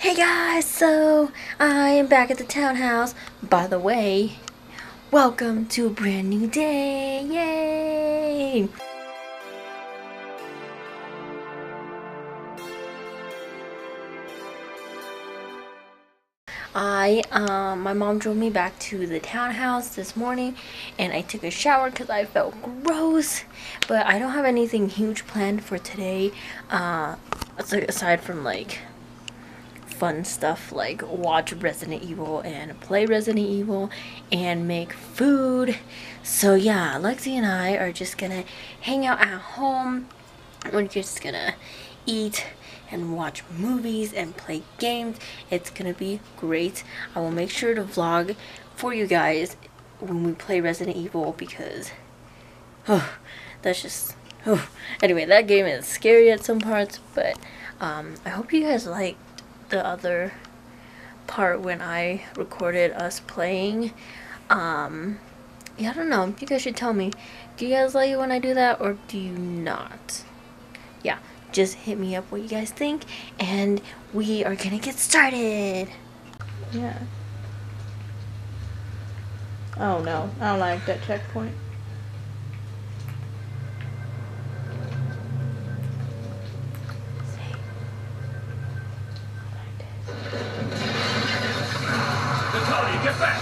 Hey guys, so I am back at the townhouse. By the way, welcome to a brand new day. Yay! I, um, my mom drove me back to the townhouse this morning and I took a shower because I felt gross. But I don't have anything huge planned for today, uh, aside from like fun stuff like watch Resident Evil and play Resident Evil and make food. So yeah, Lexi and I are just gonna hang out at home. We're just gonna eat and watch movies and play games. It's gonna be great. I will make sure to vlog for you guys when we play Resident Evil because oh, that's just oh. Anyway, that game is scary at some parts, but um, I hope you guys like the other part when I recorded us playing. Um, yeah, I don't know. You guys should tell me. Do you guys like it when I do that or do you not? Yeah, just hit me up what you guys think and we are gonna get started. Yeah. Oh no, I don't like that checkpoint. Get back!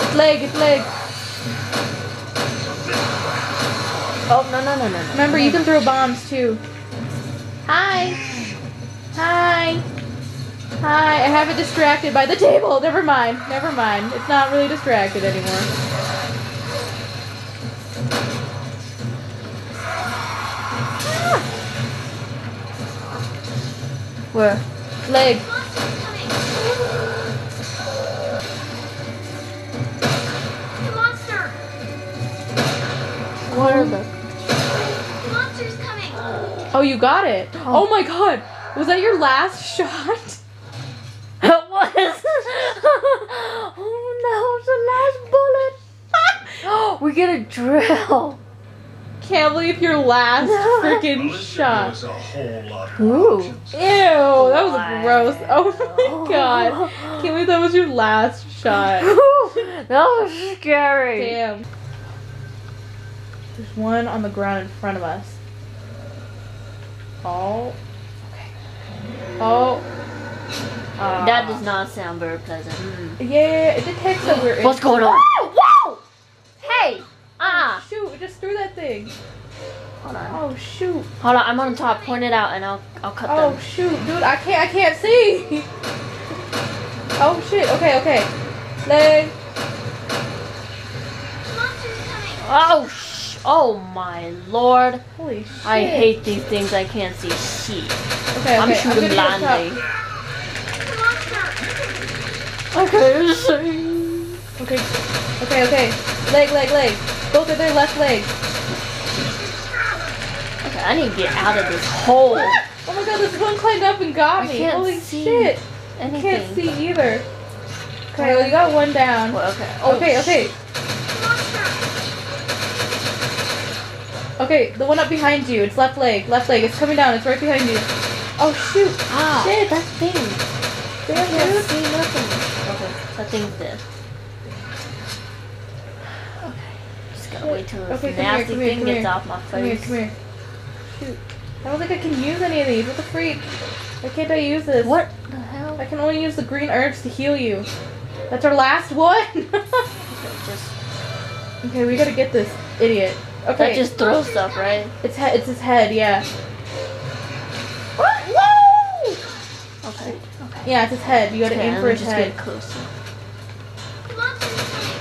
It's leg, it's leg. Oh, no, no, no, no, no. Remember, you can throw bombs too. Hi. Hi. Hi. I have it distracted by the table. Never mind. Never mind. It's not really distracted anymore. Where? You got it. Oh. oh, my god. Was that your last shot? Oh, it was. oh no, it's the last bullet. we get a drill. Can't believe your last freaking Melissa shot. knows a whole lot Ooh. more. Ew, that was Wow. gross. Oh my oh. god. Can't believe that was your last shot. that was scary. Damn. There's one on the ground in front of us. Oh. Okay. Oh. Ah. That does not sound very pleasant. Mm. Yeah, it detects that we're. What's going on? Whoa! Hey! Ah! Shoot, we just threw that thing. Hold on. Oh shoot. Hold on, I'm on top. Point it out and I'll I'll cut Oh them. shoot, dude, I can't I can't see. Oh shit, okay, okay. Leg. The monster's coming! Oh! Oh my lord! Holy shit. I hate these things. I can't see shit. Okay, okay. I'm I'm shooting gonna blindly. I can't see. Okay. Okay, okay. Leg, leg, leg. Both of their left legs. Okay, I need to get out of this hole. Oh my god, this one climbed up and got I me. Holy shit. Anything. Can't see either. Okay, well, you got one down. Well, okay. Oh, Okay, okay. The monster! Okay, the one up behind you. It's left leg. Left leg. It's coming down. It's right behind you. Oh shoot. Ah, Shit. that thing. I Damn, can't see nothing. Okay, that thing's dead. Okay, just gotta wait till this Okay, come here, nasty come here, thing come gets off my face. Come here, come here. Shoot. I don't think I can use any of these. What the freak? Why can't I use this? What the hell? I can only use the green herbs to heal you. That's our last one. Okay, just okay, we gotta get this idiot. That Okay, just throws stuff, right? it's he- it's his head. Yeah. Woo! Okay. Okay. Yeah, it's his head. You gotta Okay, aim for his just head. get closer. The monster's coming!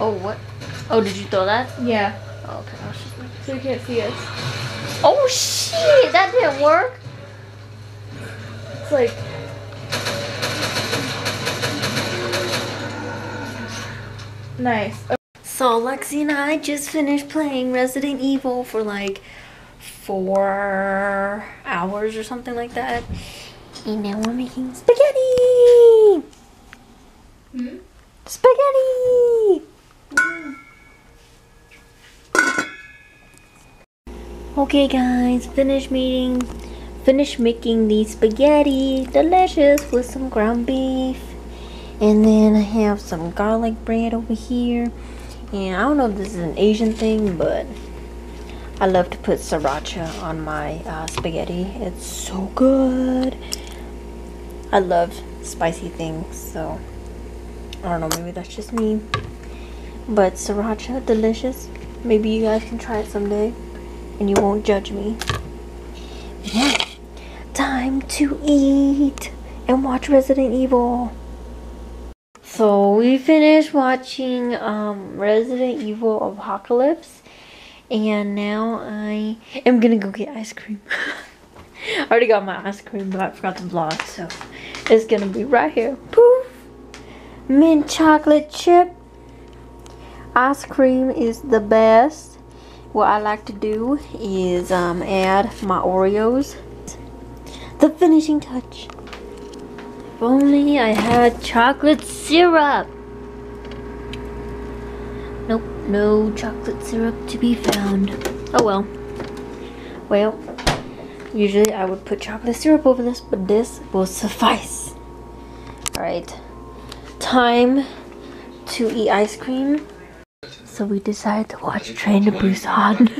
Oh, what? Oh, did you throw that? Yeah, Oh, okay. I was just making- so you can't see us. Oh shit! That didn't work. It's like nice. So Lexi and I just finished playing Resident Evil for like four hours or something like that. And now we're making spaghetti! Hmm? Spaghetti! Okay guys, finish meeting finish making the spaghetti. Delicious with some ground beef. And then I have some garlic bread over here. And I don't know if this is an Asian thing, but I love to put sriracha on my uh, spaghetti. It's so good. I love spicy things, so I don't know, maybe that's just me. But sriracha, delicious. Maybe you guys can try it someday and you won't judge me. Yeah, time to eat and watch Resident Evil. So we finished watching um, Resident Evil Apocalypse and now I am gonna go get ice cream. I already got my ice cream but I forgot to vlog so it's gonna be right here. Poof! Mint chocolate chip. Ice cream is the best what I like to do is um, add my Oreos. The finishing touch. If only I had chocolate syrup. Nope, no chocolate syrup to be found. Oh well. Well, usually I would put chocolate syrup over this, but this will suffice. Alright, time to eat ice cream. So we decided to watch Train to Busan.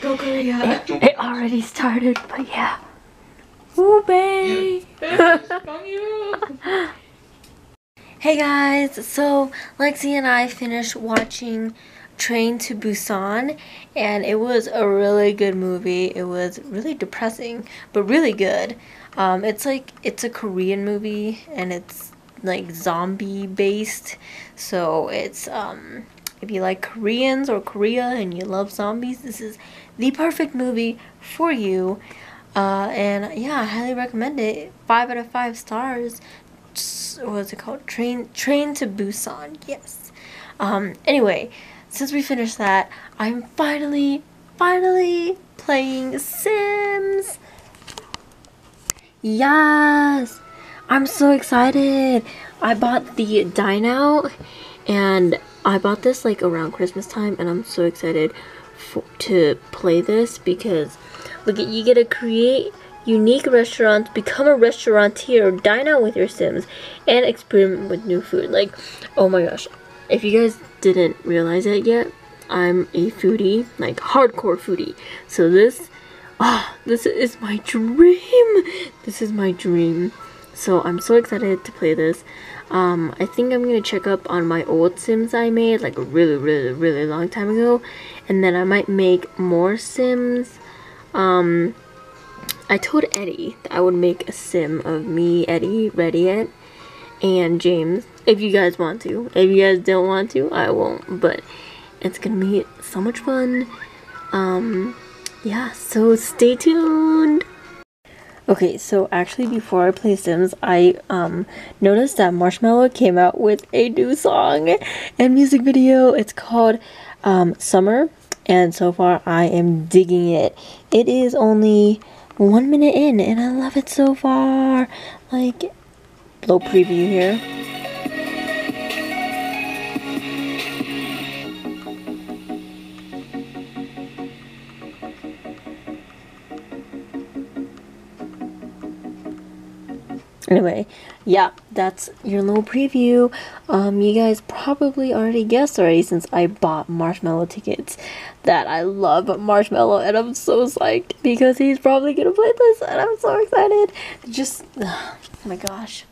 Go Korea. it, it already started, but yeah. Ube! hey guys, so Lexi and I finished watching Train to Busan and it was a really good movie. It was really depressing, but really good. Um, it's like, it's a Korean movie and it's like zombie based. So it's, um, if you like Koreans or Korea and you love zombies, this is the perfect movie for you. Uh, and yeah, I highly recommend it. Five out of five stars. What's it called? Train Train to Busan. Yes. Um, anyway, since we finished that, I'm finally, finally playing Sims. Yes, I'm so excited. I bought the Dine Out, and I bought this like around Christmas time and I'm so excited for, to play this because look at you get to create unique restaurants, become a restaurateur, dine out with your Sims, and experiment with new food. Like, oh my gosh, if you guys didn't realize it yet, I'm a foodie, like hardcore foodie. So this, ah, oh, this is my dream. This is my dream. So I'm so excited to play this. Um, I think I'm gonna check up on my old Sims I made like a really, really, really long time ago, and then I might make more Sims. Um, I told Eddie that I would make a Sim of me, Eddie, Ready and James. If you guys want to. If you guys don't want to, I won't. But it's gonna be so much fun. Um, yeah, so stay tuned. Okay, so actually before I play Sims, I um, noticed that Marshmello came out with a new song and music video. It's called um, Summer, and so far I am digging it. It is only one minute in, and I love it so far. Like, little preview here. Anyway yeah that's your little preview. Um you guys probably already guessed already since i bought Marshmello tickets that i love Marshmello and i'm so psyched because he's probably gonna play this and i'm so excited. Just oh my gosh.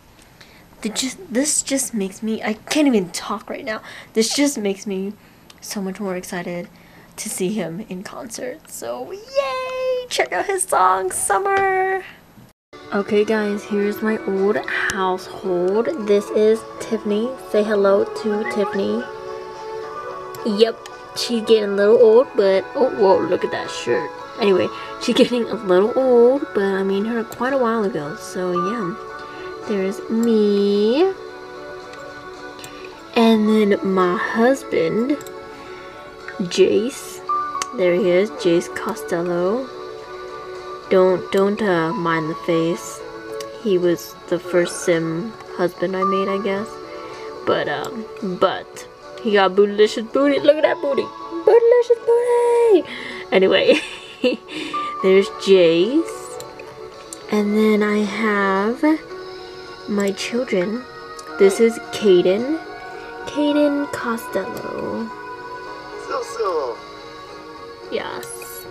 Just this just makes me i can't even talk right now. This just makes me so much more excited to see him in concert. So yay! Check out his song summer Okay guys, here's my old household. This is Tiffany. Say hello to Tiffany. Yep, she's getting a little old, but oh whoa, look at that shirt. Anyway, she's getting a little old, but I mean her quite a while ago. So yeah, there's me. And then my husband, Jace. There he is, Jace Costello. Don't don't uh, mind the face. He was the first sim husband I made, I guess. But um, but he got bootylicious booty. Look at that booty, bootylicious booty. Anyway, There's Jace. And then I have my children. This is Caden. Caden Costello. So so. Yes.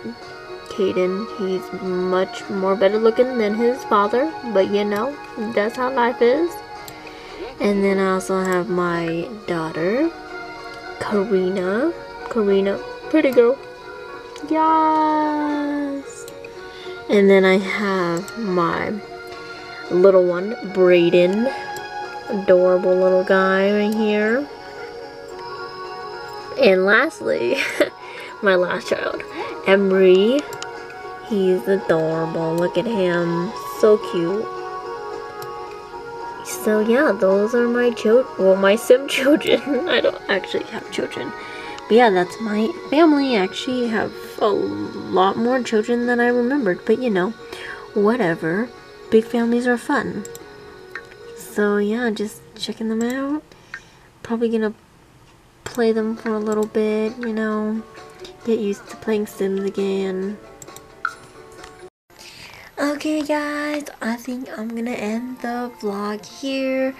Caden, he's much more better looking than his father, but you know, that's how life is. And then I also have my daughter, Karina. Karina, pretty girl. Yes. And then I have my little one, Brayden. Adorable little guy right here. And lastly, my last child, Emery. He's adorable. Look at him. So cute. So yeah, those are my children. Well, my sim children. I don't actually have children. But yeah, that's my family. I actually have a lot more children than I remembered. But you know, whatever. Big families are fun. So yeah, just checking them out. Probably gonna play them for a little bit, you know. Get used to playing Sims again. Okay guys, I think I'm gonna end the vlog here.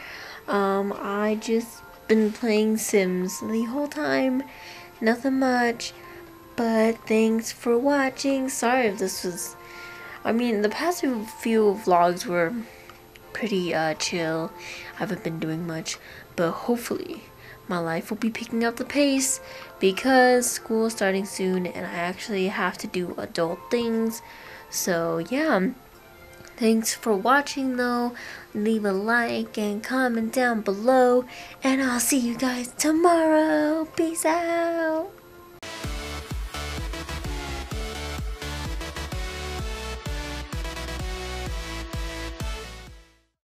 Um, I just been playing Sims the whole time. Nothing much. But thanks for watching. Sorry if this was... I mean, the past few, few vlogs were pretty uh, chill. I haven't been doing much. But hopefully, my life will be picking up the pace because school is starting soon and I actually have to do adult things. So yeah, thanks for watching though. Leave a like and comment down below and I'll see you guys tomorrow. Peace out.